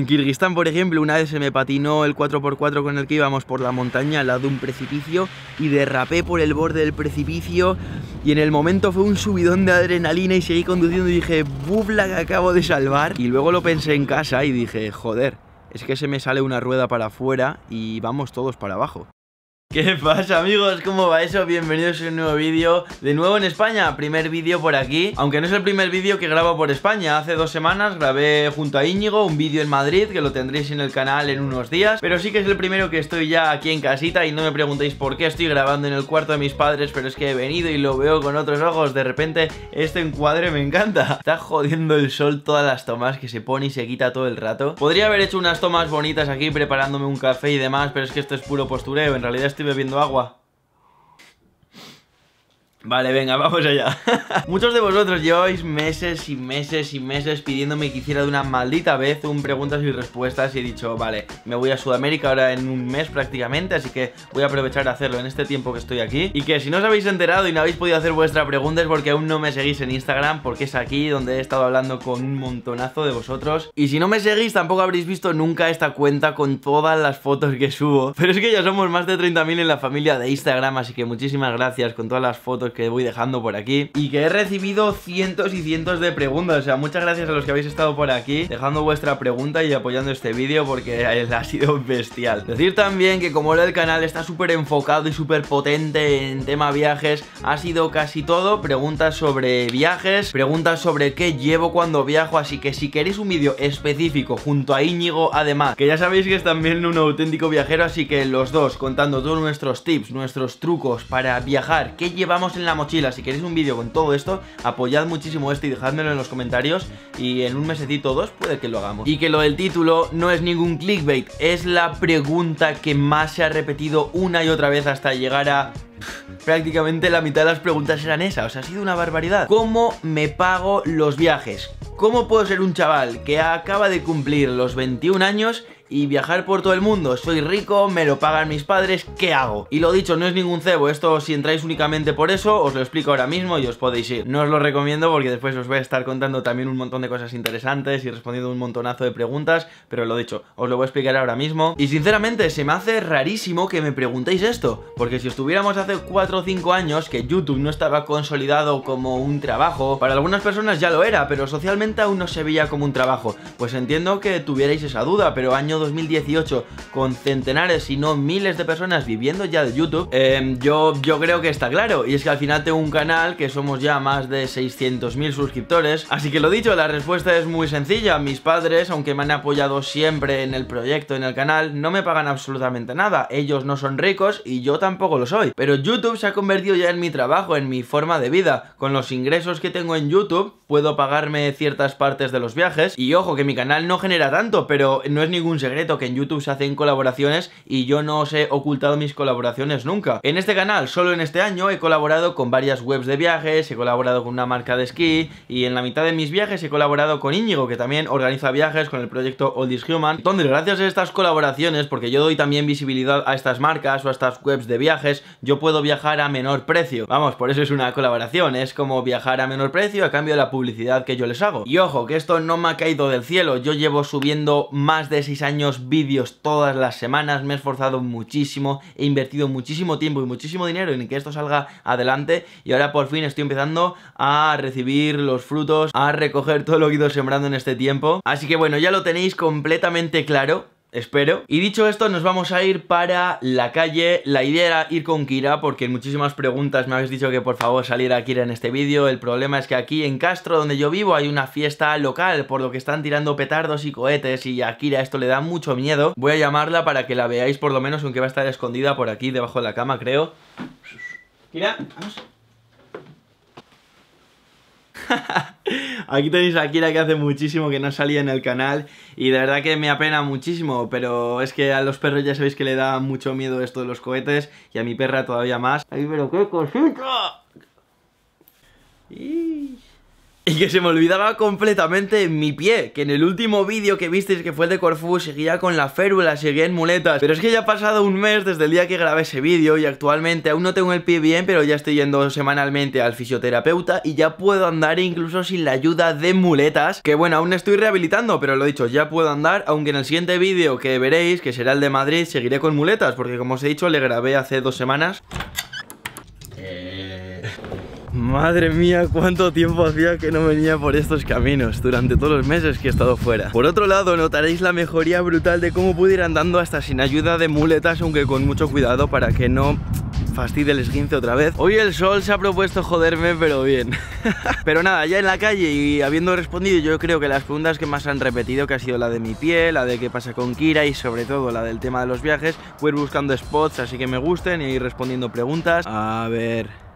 En Kirguistán, por ejemplo, una vez se me patinó el 4x4 con el que íbamos por la montaña al lado de un precipicio y derrapé por el borde del precipicio y en el momento fue un subidón de adrenalina y seguí conduciendo y dije, bufla que acabo de salvar. Y luego lo pensé en casa y dije, joder, es que se me sale una rueda para afuera y vamos todos para abajo. ¿Qué pasa amigos? ¿Cómo va eso? Bienvenidos a un nuevo vídeo De nuevo en España, primer vídeo por aquí Aunque no es el primer vídeo que grabo por España. Hace dos semanas grabé junto a Íñigo un vídeo en Madrid Que lo tendréis en el canal en unos días Pero sí que es el primero que estoy ya aquí en casita Y no me preguntéis por qué estoy grabando en el cuarto de mis padres Pero es que he venido y lo veo con otros ojos. De repente este encuadre me encanta. Está jodiendo el sol todas las tomas que se pone y se quita todo el rato. Podría haber hecho unas tomas bonitas aquí preparándome un café y demás Pero es que esto es puro postureo. En realidad estoy estoy bebiendo agua. Vale, venga, vamos allá. Muchos de vosotros lleváis meses y meses y meses pidiéndome que hiciera de una maldita vez un preguntas y respuestas y he dicho, vale, me voy a Sudamérica ahora en un mes prácticamente, así que voy a aprovechar de hacerlo en este tiempo que estoy aquí y que si no os habéis enterado y no habéis podido hacer vuestra pregunta es porque aún no me seguís en Instagram, porque es aquí donde he estado hablando con un montonazo de vosotros. Y si no me seguís tampoco habréis visto nunca esta cuenta con todas las fotos que subo, pero es que ya somos más de 30.000 en la familia de Instagram, así que muchísimas gracias con todas las fotos que voy dejando por aquí Y que he recibido cientos y cientos de preguntas. O sea, muchas gracias a los que habéis estado por aquí Dejando vuestra pregunta y apoyando este vídeo Porque ha sido bestial. Decir también que como el canal está súper enfocado y súper potente en tema viajes Ha sido casi todo. Preguntas sobre viajes Preguntas sobre qué llevo cuando viajo Así que si queréis un vídeo específico junto a Íñigo además Que ya sabéis que es también un auténtico viajero Así que los dos contando todos nuestros tips, nuestros trucos para viajar ¿Qué llevamos en la mochila? Si queréis un vídeo con todo esto, apoyad muchísimo este y dejádmelo en los comentarios y en un mesecito o dos puede que lo hagamos. Y que lo del título no es ningún clickbait, es la pregunta que más se ha repetido una y otra vez hasta llegar a prácticamente la mitad de las preguntas eran esas, o sea, ha sido una barbaridad. ¿Cómo me pago los viajes? ¿Cómo puedo ser un chaval que acaba de cumplir los 21 años y viajar por todo el mundo. Soy rico, me lo pagan mis padres, ¿qué hago? Y lo dicho, no es ningún cebo, esto si entráis únicamente por eso, os lo explico ahora mismo y os podéis ir. No os lo recomiendo porque después os voy a estar contando también un montón de cosas interesantes y respondiendo un montonazo de preguntas, pero lo dicho, os lo voy a explicar ahora mismo. Y sinceramente, se me hace rarísimo que me preguntéis esto, porque si estuviéramos hace 4 o 5 años que YouTube no estaba consolidado como un trabajo, para algunas personas ya lo era, pero socialmente aún no se veía como un trabajo, pues entiendo que tuvierais esa duda, pero año 2018 con centenares si no miles de personas viviendo ya de YouTube, em, yo, yo creo que está claro. Y es que al final tengo un canal que somos ya más de 600.000 suscriptores. Así que lo dicho, la respuesta es muy sencilla. Mis padres, aunque me han apoyado siempre en el proyecto, en el canal, no me pagan absolutamente nada. Ellos no son ricos y yo tampoco lo soy. Pero YouTube se ha convertido ya en mi trabajo, en mi forma de vida. Con los ingresos que tengo en YouTube, puedo pagarme ciertas partes de los viajes. Y ojo, que mi canal no genera tanto, pero no es ningún secreto que en YouTube se hacen colaboraciones y yo no os he ocultado mis colaboraciones nunca. En este canal, solo en este año, he colaborado con varias webs de viajes, he colaborado con una marca de esquí y en la mitad de mis viajes he colaborado con Íñigo, que también organiza viajes con el proyecto All This Human, donde gracias a estas colaboraciones, porque yo doy también visibilidad a estas marcas o a estas webs de viajes, yo puedo viajar a menor precio. Vamos, por eso es una colaboración, es como viajar a menor precio a cambio de la publicidad que yo les hago. Y ojo, que esto no me ha caído del cielo, yo llevo subiendo más de 6 años vídeos todas las semanas, me he esforzado muchísimo, he invertido muchísimo tiempo y muchísimo dinero en que esto salga adelante y ahora por fin estoy empezando a recibir los frutos, a recoger todo lo que he ido sembrando en este tiempo. Así que bueno, ya lo tenéis completamente claro espero. Y dicho esto, nos vamos a ir para la calle. La idea era ir con Kira, porque en muchísimas preguntas me habéis dicho que por favor saliera Kira en este vídeo. El problema es que aquí en Castro, donde yo vivo, hay una fiesta local, por lo que están tirando petardos y cohetes y a Kira esto le da mucho miedo. Voy a llamarla para que la veáis por lo menos, aunque va a estar escondida por aquí debajo de la cama, creo. Kira, vamos. Aquí tenéis a Kira que hace muchísimo que no salía en el canal y de verdad que me apena muchísimo, pero es que a los perros ya sabéis que le da mucho miedo esto de los cohetes y a mi perra todavía más. ¡Ay, pero qué cosita! Y que se me olvidaba completamente mi pie, que en el último vídeo que visteis que fue el de Corfú seguía con la férula, seguía en muletas. Pero es que ya ha pasado un mes desde el día que grabé ese vídeo y actualmente aún no tengo el pie bien, pero ya estoy yendo semanalmente al fisioterapeuta y ya puedo andar incluso sin la ayuda de muletas. Que bueno, aún estoy rehabilitando, pero lo dicho, ya puedo andar, aunque en el siguiente vídeo que veréis, que será el de Madrid, seguiré con muletas, porque como os he dicho, le grabé hace dos semanas. Madre mía, cuánto tiempo hacía que no venía por estos caminos durante todos los meses que he estado fuera. Por otro lado, notaréis la mejoría brutal de cómo pude ir andando hasta sin ayuda de muletas, aunque con mucho cuidado para que no fastidie el esguince otra vez. Hoy el sol se ha propuesto joderme, pero bien. pero nada, ya en la calle y habiendo respondido, yo creo que las preguntas que más han repetido, que ha sido la de mi pie, la de qué pasa con Kira y sobre todo la del tema de los viajes, voy a ir buscando spots así que me gusten y ir respondiendo preguntas. A ver...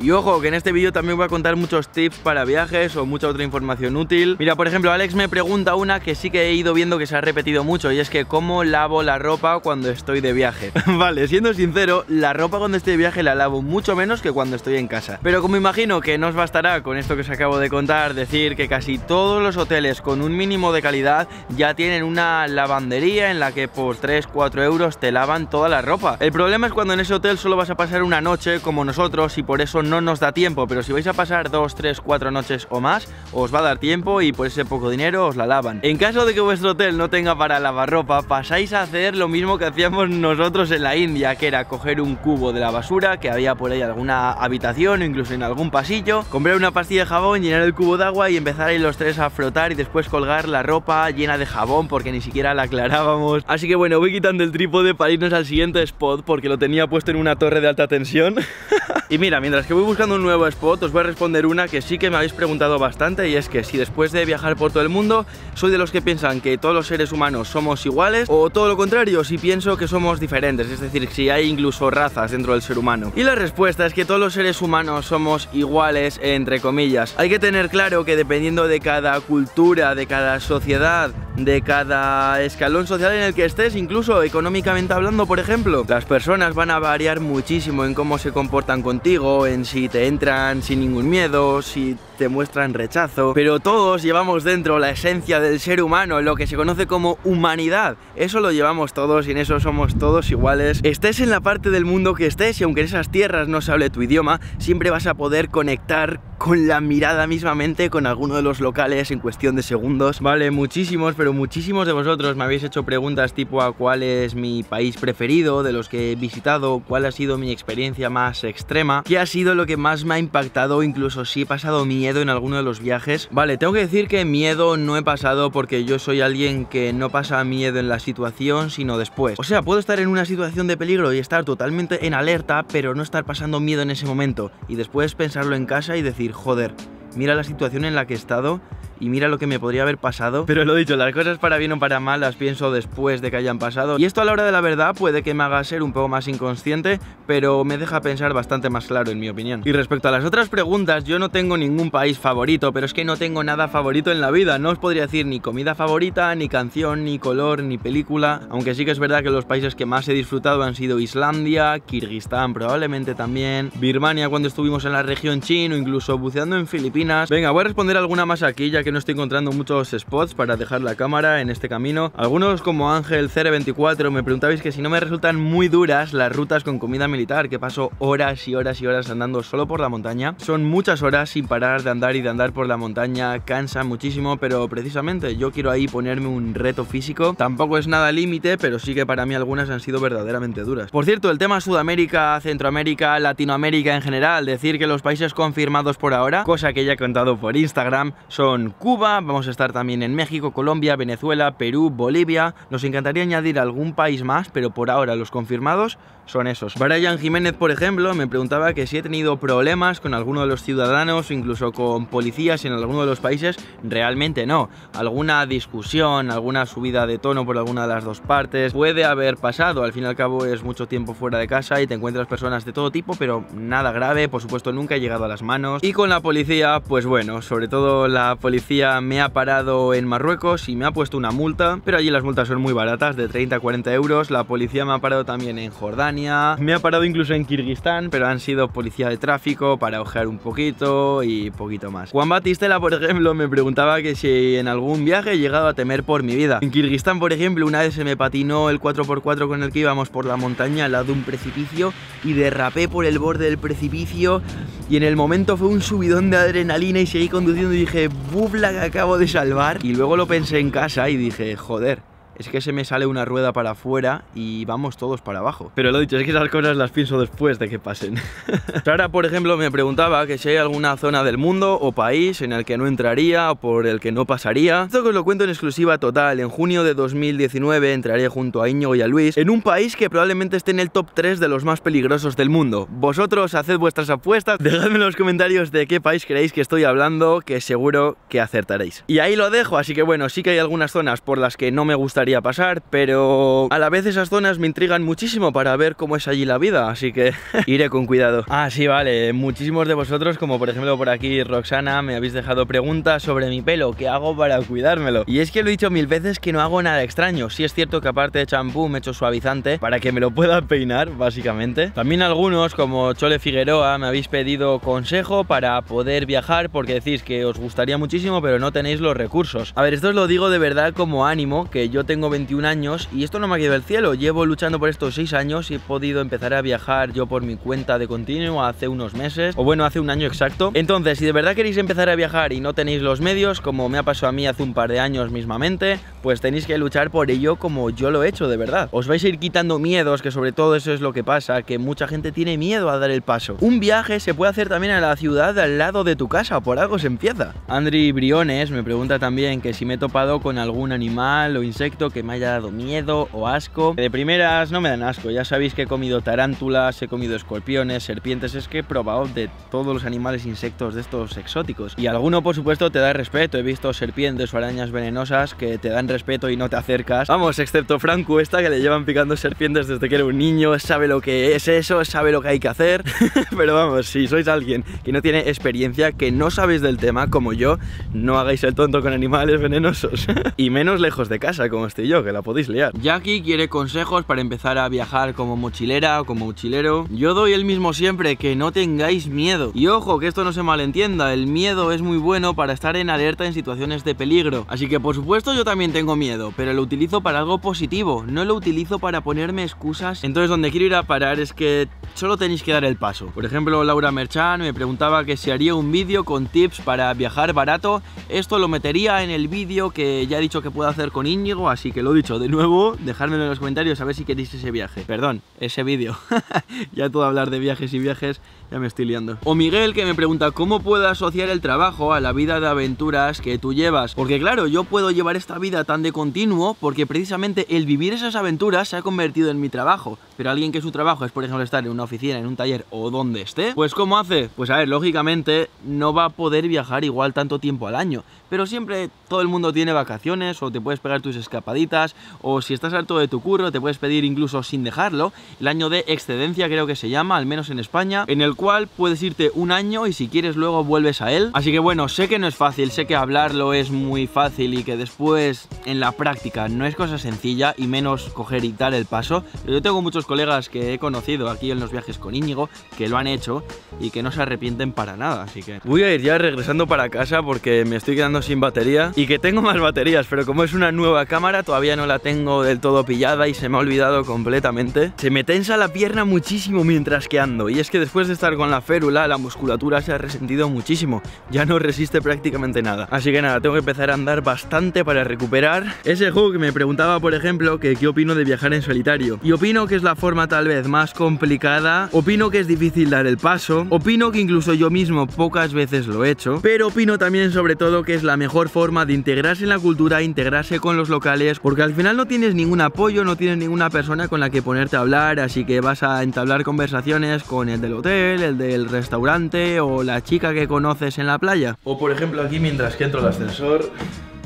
Y ojo, que en este vídeo también voy a contar muchos tips para viajes o mucha otra información útil. Mira, por ejemplo, Alex me pregunta una que sí que he ido viendo que se ha repetido mucho y es que cómo lavo la ropa cuando estoy de viaje. vale, siendo sincero, la ropa cuando estoy de viaje la lavo mucho menos que cuando estoy en casa. Pero como imagino que no os bastará con esto que os acabo de contar, decir que casi todos los hoteles con un mínimo de calidad ya tienen una lavandería en la que por 3-4 euros te lavan toda la ropa. El problema es cuando en ese hotel solo vas a pasar una noche como nosotros y por eso no nos da tiempo, pero si vais a pasar 2, 3, 4 noches o más, os va a dar tiempo y por ese poco dinero os la lavan. En caso de que vuestro hotel no tenga para lavar ropa, pasáis a hacer lo mismo que hacíamos nosotros en la India, que era coger un cubo de la basura que había por ahí alguna habitación o incluso en algún pasillo, comprar una pastilla de jabón, llenar el cubo de agua y empezar ahí los tres a frotar y después colgar la ropa llena de jabón porque ni siquiera la aclarábamos. Así que bueno, voy quitando el trípode para irnos al siguiente spot porque lo tenía puesto en una torre de alta tensión. y mira, que voy buscando un nuevo spot, os voy a responder una que sí que me habéis preguntado bastante y es que si después de viajar por todo el mundo soy de los que piensan que todos los seres humanos somos iguales o todo lo contrario, si pienso que somos diferentes, es decir, si hay incluso razas dentro del ser humano. Y la respuesta es que todos los seres humanos somos iguales, entre comillas. Hay que tener claro que dependiendo de cada cultura, de cada sociedad, de cada escalón social en el que estés, incluso económicamente hablando, por ejemplo. Las personas van a variar muchísimo en cómo se comportan contigo, en si te entran sin ningún miedo, si te muestran rechazo, pero todos llevamos dentro la esencia del ser humano, lo que se conoce como humanidad. Eso lo llevamos todos y en eso somos todos iguales. Estés en la parte del mundo que estés y aunque en esas tierras no se hable tu idioma, siempre vas a poder conectar con la mirada mismamente con alguno de los locales en cuestión de segundos. Vale, muchísimos, pero muchísimos de vosotros me habéis hecho preguntas tipo a cuál es mi país preferido, de los que he visitado, cuál ha sido mi experiencia más extrema, qué ha sido lo que más me ha impactado, incluso si he pasado miedo en alguno de los viajes. Vale, tengo que decir que miedo no he pasado porque yo soy alguien que no pasa miedo en la situación, sino después. O sea, puedo estar en una situación de peligro y estar totalmente en alerta, pero no estar pasando miedo en ese momento. Y después pensarlo en casa y decir, joder, mira la situación en la que he estado y mira lo que me podría haber pasado. Pero lo dicho, las cosas para bien o para mal las pienso después de que hayan pasado. Y esto a la hora de la verdad puede que me haga ser un poco más inconsciente, pero me deja pensar bastante más claro en mi opinión. Y respecto a las otras preguntas, yo no tengo ningún país favorito, pero es que no tengo nada favorito en la vida. No os podría decir ni comida favorita, ni canción, ni color, ni película. Aunque sí que es verdad que los países que más he disfrutado han sido Islandia, Kirguistán probablemente también, Birmania cuando estuvimos en la región chino, incluso buceando en Filipinas. Venga, voy a responder alguna más aquí ya que no estoy encontrando muchos spots para dejar la cámara en este camino. Algunos como Ángel CR24 me preguntabais que si no me resultan muy duras las rutas con comida militar, que paso horas y horas y horas andando solo por la montaña. Son muchas horas sin parar de andar y de andar por la montaña, cansa muchísimo, pero precisamente yo quiero ahí ponerme un reto físico. Tampoco es nada límite, pero sí que para mí algunas han sido verdaderamente duras. Por cierto, el tema Sudamérica, Centroamérica, Latinoamérica en general, decir que los países confirmados por ahora, cosa que ya he contado por Instagram, son Cuba, vamos a estar también en México, Colombia, Venezuela, Perú, Bolivia. Nos encantaría añadir algún país más, pero por ahora los confirmados son esos. Brian Jiménez, por ejemplo, me preguntaba que si he tenido problemas con alguno de los ciudadanos incluso con policías en alguno de los países. Realmente no. Alguna discusión, alguna subida de tono por alguna de las dos partes puede haber pasado. Al fin y al cabo es mucho tiempo fuera de casa y te encuentras personas de todo tipo, pero nada grave. Por supuesto, nunca he llegado a las manos. Y con la policía, pues bueno, sobre todo la policía policía me ha parado en Marruecos y me ha puesto una multa, pero allí las multas son muy baratas, de 30 a 40 euros. La policía me ha parado también en Jordania, me ha parado incluso en Kirguistán, pero han sido policía de tráfico para ojear un poquito y poquito más. Juan Batistela, por ejemplo, me preguntaba que si en algún viaje he llegado a temer por mi vida. En Kirguistán, por ejemplo, una vez se me patinó el 4x4 con el que íbamos por la montaña al lado de un precipicio y derrapé por el borde del precipicio y en el momento fue un subidón de adrenalina y seguí conduciendo y dije, bufla que acabo de salvar. Y luego lo pensé en casa y dije, joder, es que se me sale una rueda para afuera y vamos todos para abajo. Pero lo dicho, es que esas cosas las pienso después de que pasen. Sara, por ejemplo, me preguntaba que si hay alguna zona del mundo o país en el que no entraría o por el que no pasaría. Esto que os lo cuento en exclusiva total. En junio de 2019 entraré junto a Íñigo y a Luis en un país que probablemente esté en el top 3 de los más peligrosos del mundo. Vosotros haced vuestras apuestas, dejadme en los comentarios de qué país creéis que estoy hablando, que seguro que acertaréis. Y ahí lo dejo, así que bueno, sí que hay algunas zonas por las que no me gustaría pasar, pero a la vez esas zonas me intrigan muchísimo para ver cómo es allí la vida, así que iré con cuidado. Ah, sí, vale, muchísimos de vosotros, como por ejemplo por aquí Roxana, me habéis dejado preguntas sobre mi pelo, ¿qué hago para cuidármelo? Y es que lo he dicho mil veces que no hago nada extraño, sí es cierto que aparte de champú me he hecho suavizante para que me lo pueda peinar, básicamente. También algunos, como Chole Figueroa, me habéis pedido consejo para poder viajar porque decís que os gustaría muchísimo pero no tenéis los recursos. A ver, esto os lo digo de verdad como ánimo, que yo tengo tengo 21 años y esto no me ha quedado el cielo. Llevo luchando por estos 6 años y he podido empezar a viajar yo por mi cuenta de continuo hace unos meses, o bueno, hace un año exacto. Entonces, si de verdad queréis empezar a viajar y no tenéis los medios, como me ha pasado a mí hace un par de años mismamente, pues tenéis que luchar por ello como yo lo he hecho, de verdad. Os vais a ir quitando miedos, que sobre todo eso es lo que pasa, que mucha gente tiene miedo a dar el paso. Un viaje se puede hacer también a la ciudad al lado de tu casa, por algo se empieza. Andri Briones me pregunta también que si me he topado con algún animal o insecto que me haya dado miedo o asco. De primeras no me dan asco, ya sabéis que he comido tarántulas, he comido escorpiones, serpientes, es que he probado de todos los animales insectos de estos exóticos. Y alguno por supuesto te da respeto, he visto serpientes o arañas venenosas que te dan respeto y no te acercas. Vamos, excepto Franco esta que le llevan picando serpientes desde que era un niño, sabe lo que es eso, sabe lo que hay que hacer. Pero vamos, si sois alguien que no tiene experiencia, que no sabéis del tema como yo, no hagáis el tonto con animales venenosos. y menos lejos de casa, como yo, que la podéis liar. Jackie quiere consejos para empezar a viajar como mochilera o como mochilero. Yo doy el mismo siempre, que no tengáis miedo. Y ojo, que esto no se malentienda, el miedo es muy bueno para estar en alerta en situaciones de peligro. Así que por supuesto yo también tengo miedo, pero lo utilizo para algo positivo, no lo utilizo para ponerme excusas. Entonces donde quiero ir a parar es que solo tenéis que dar el paso. Por ejemplo, Laura Merchan me preguntaba que si haría un vídeo con tips para viajar barato. Esto lo metería en el vídeo que ya he dicho que puedo hacer con Íñigo, así Así que lo dicho, de nuevo, dejádmelo en los comentarios a ver si queréis ese viaje. Perdón, ese vídeo. ya todo hablar de viajes y viajes, ya me estoy liando. O Miguel que me pregunta cómo puedo asociar el trabajo a la vida de aventuras que tú llevas. Porque claro, yo puedo llevar esta vida tan de continuo porque precisamente el vivir esas aventuras se ha convertido en mi trabajo. Pero alguien que su trabajo es, por ejemplo, estar en una oficina, en un taller o donde esté, pues ¿cómo hace? Pues a ver, lógicamente no va a poder viajar igual tanto tiempo al año. Pero siempre todo el mundo tiene vacaciones o te puedes pegar tus escapadas o si estás harto de tu curro te puedes pedir incluso sin dejarlo el año de excedencia creo que se llama, al menos en España, en el cual puedes irte un año y si quieres luego vuelves a él. Así que bueno, sé que no es fácil, sé que hablarlo es muy fácil y que después en la práctica no es cosa sencilla y menos coger y dar el paso. Pero yo tengo muchos colegas que he conocido aquí en los viajes con Íñigo que lo han hecho y que no se arrepienten para nada, así que voy a ir ya regresando para casa porque me estoy quedando sin batería y que tengo más baterías, pero como es una nueva cámara todavía no la tengo del todo pillada y se me ha olvidado completamente. Se me tensa la pierna muchísimo mientras que ando y es que después de estar con la férula la musculatura se ha resentido muchísimo, ya no resiste prácticamente nada. Así que nada, tengo que empezar a andar bastante para recuperar. Ese Hook me preguntaba por ejemplo que qué opino de viajar en solitario. Y opino que es la forma tal vez más complicada, opino que es difícil dar el paso, opino que incluso yo mismo pocas veces lo he hecho, pero opino también sobre todo que es la mejor forma de integrarse en la cultura, integrarse con los locales porque al final no tienes ningún apoyo, no tienes ninguna persona con la que ponerte a hablar, así que vas a entablar conversaciones con el del hotel, el del restaurante o la chica que conoces en la playa. O por ejemplo aquí mientras que entro al ascensor,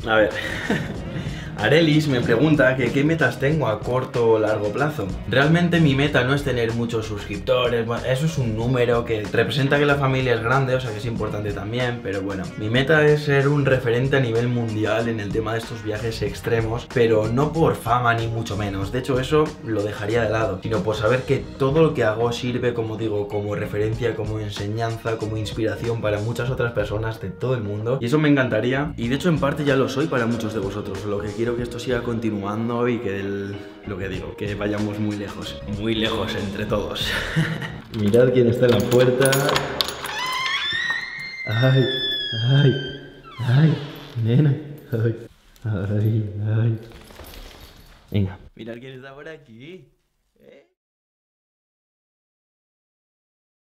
a ver... Arelis me pregunta que qué metas tengo a corto o largo plazo. Realmente mi meta no es tener muchos suscriptores, eso es un número que representa que la familia es grande, o sea que es importante también, pero bueno, mi meta es ser un referente a nivel mundial en el tema de estos viajes extremos, pero no por fama ni mucho menos. De hecho, eso lo dejaría de lado, sino por saber que todo lo que hago sirve, como digo, como referencia, como enseñanza, como inspiración para muchas otras personas de todo el mundo. Y eso me encantaría, y de hecho en parte ya lo soy para muchos de vosotros. Lo que quiero que esto siga continuando y que el, lo que digo, que vayamos muy lejos, muy lejos entre todos. Mirad quién está en la puerta. Ay, ay, ay, nena. Ay, ay, ay. Venga. Mirad quién está por aquí.